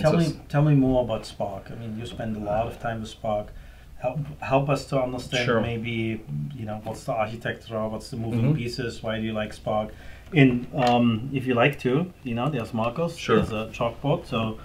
Tell me, tell me more about Spark. I mean, you spend a lot of time with Spark. Help, help us to understand Sure. maybe, you know, what's the architecture, what's the moving Mhm. pieces, why do you like Spark? And um, if you like to, you know, there's Marcos, Sure. there's a chalkboard, so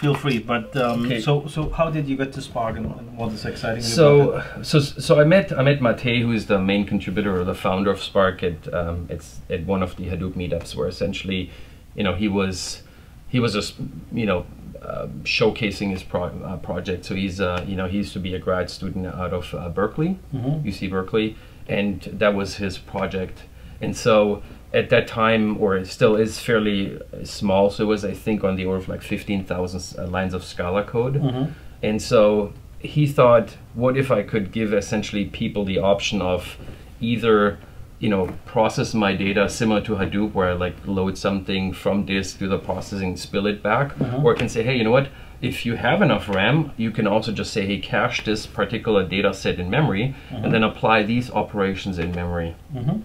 feel free. But um, Okay. so, so how did you get to Spark and, and what is exciting about So, it? so, so I met I met Matei, who is the main contributor or the founder of Spark at um, it's at one of the Hadoop meetups, where essentially, you know, he was he was just you know uh, showcasing his pro- uh, project. So he's uh, you know he used to be a grad student out of uh, Berkeley, Mhm. UC Berkeley, and that was his project. And so at that time, or it still is fairly small, so it was I think on the order of like fifteen thousand uh, lines of Scala code. Mhm. And so he thought, what if I could give essentially people the option of either, you know, process my data similar to Hadoop, where I like load something from disk, do the processing, spill it back, Mhm. or I can say, hey, you know what? If you have enough RAM, you can also just say, hey, cache this particular data set in memory, and then apply these operations in memory. Mhm.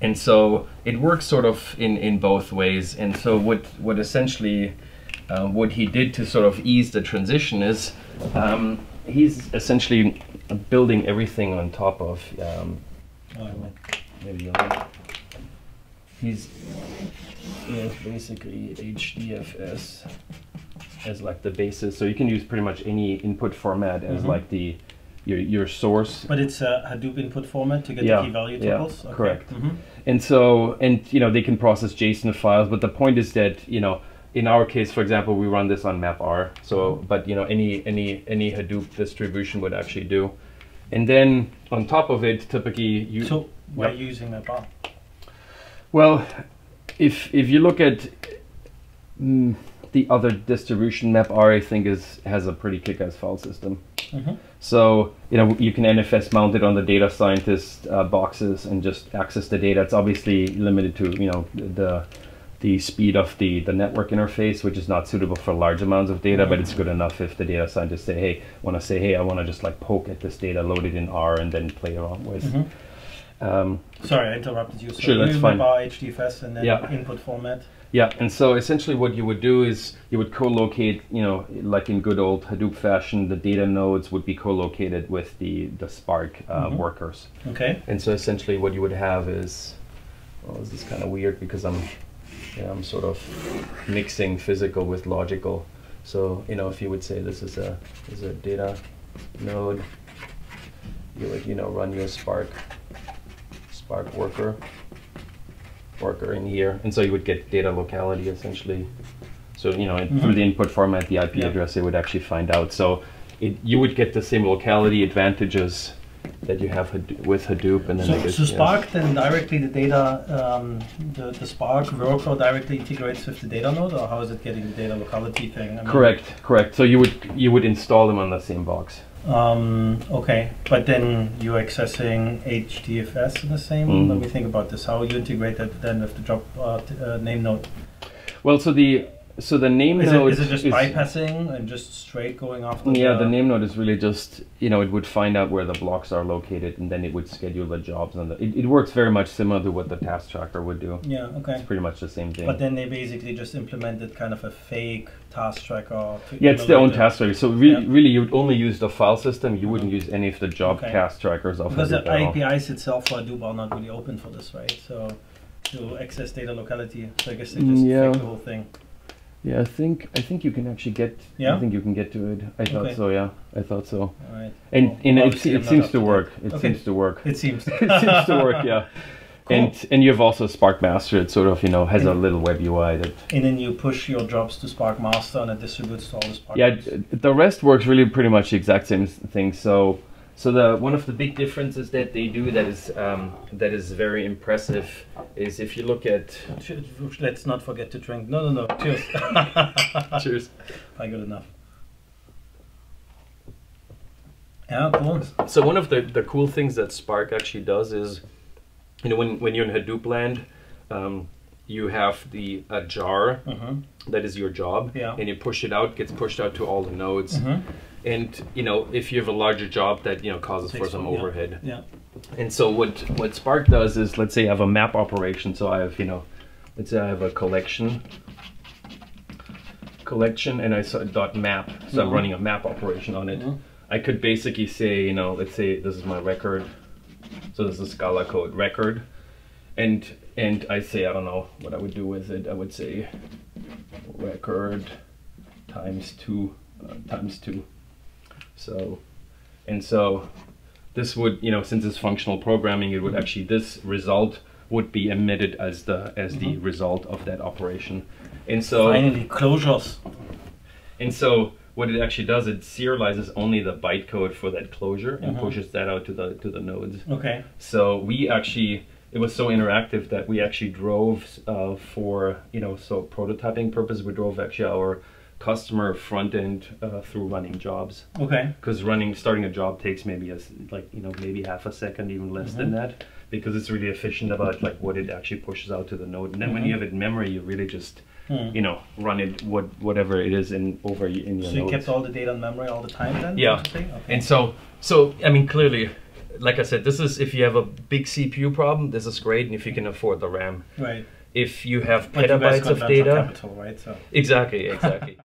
And so it works sort of in, in both ways. And so what what essentially uh, what he did to sort of ease the transition is um, he's essentially building everything on top of um, Oh, maybe you'll- he's yeah, basically HDFS as like the basis. So you can use pretty much any input format as Mhm. like the your your source But it's a Hadoop input format to get Yeah, the key value yeah. Okay. correct. Mhm. And so, and you know, they can process JSON files, but the point is that you know, in our case, for example, we run this on MapR. So, but you know, any any any Hadoop distribution would actually do. And then on top of it, typically you. So why Yep. are you using MapR? Well, if if you look at mm, the other distribution, MapR I think is has a pretty kick-ass file system. Mhm. So you know you can NFS mount it on the data scientist uh, boxes and just access the data. It's obviously limited to you know the the speed of the the network interface, which is not suitable for large amounts of data, but it's good enough if the data scientists say, hey, want to say, hey, I want to just like poke at this data, load it in R, and then play around with. Mhm. Um, Sorry, I interrupted you. So Sure, that's fine. HDFS and then Yeah. input format. Yeah, and so essentially what you would do is you would co-locate, you know, like in good old Hadoop fashion, the data nodes would be co-located with the, the Spark uh, Mhm. workers. Okay. And so essentially what you would have is, well, this is kind of weird because I'm, you know, I'm sort of mixing physical with logical. So, you know, if you would say this is a, is a data node, you would, you know, run your Spark, Spark worker, worker in here. And so you would get data locality essentially. So, you know, and through Mhm. the input format, the IP Yeah. address, it would actually find out. So it, you would get the same locality advantages that you have with Hadoop. And then So, so. Spark then directly the data, um, the, the Spark worker directly integrates with the data node, or how is it getting the data locality thing? I mean, Correct, correct. So you would you would install them on the same box. Um, okay, but then you're accessing HDFS in the same. Mhm. Let me think about this. How you integrate that then with the job uh, uh, name node? Well, so the so the name Is it, node is it just bypassing and just straight going after? Yeah, the name node is really just you know it would find out where the blocks are located and then it would schedule the jobs on the. It, it works very much similar to what the task tracker would do. Yeah. Okay. It's pretty much the same thing. But then they basically just implemented kind of a fake task tracker. yeah, it's their own it. task tracker. So really, Yeah. really, you would only use the file system. You wouldn't use any of the job Okay. task trackers of Because the. APIs itself for Hadoop are not really open for this, right? So to access data locality, so I guess they just Mm, yeah. fake the whole thing. Yeah, I think I think you can actually get. Yeah? I think you can get to it. I thought Okay. so. Yeah, I thought so. All right. And, Well, and it, it seems to work. It Okay. seems to work. It seems. it seems to work. Yeah. Cool. And and you have also Spark Master. It sort of you know has a little web UI that And then you push your jobs to Spark Master and it distributes to all the Spark. yeah d- the rest works really pretty much the exact same thing. So so the one of the big differences that they do that is um, that is very impressive is if you look at Let's not forget to drink. No, no, no. Cheers. cheers. I got enough. Yeah, cool. So one of the, the cool things that Spark actually does is, you know, when, when you're in Hadoop land, um, you have the a jar Mm-hmm. that is your job, Yeah. and you push it out, gets pushed out to all the nodes, Mm-hmm. and you know if you have a larger job that you know causes for some one, overhead, Yeah. And so what what Spark does is, let's say I have a map operation. So I have, you know, let's say I have a collection, collection, and I saw dot map. So I'm Mhm. running a map operation on it. Mhm. I could basically say, you know, let's say this is my record. So this is Scala code record, and and I say I don't know what I would do with it. I would say record times two uh, times two. So and so this would you know since it's functional programming, it would actually this result would be emitted as the as the Mhm. result of that operation. And so Finally, closures. and so what it actually does, it serializes only the bytecode for that closure and Mhm. pushes that out to the to the nodes. Okay. So we actually it was so interactive that we actually drove uh, for you know so prototyping purpose we drove actually our customer front end uh, through running jobs Okay. because running starting a job takes maybe a s like you know maybe half a second even less than Mhm. that because it's really efficient about like what it actually pushes out to the node and then when you Mhm. have it in memory you really just Hmm. you know run it what whatever it is in over in your So you nodes. kept all the data in memory all the time then? Yeah. would you say? Okay. And so, so I mean, clearly, like I said, this is if you have a big CPU problem, this is great, and if you can afford the RAM. right. If you have you petabytes of data, capital, right? So. exactly, exactly.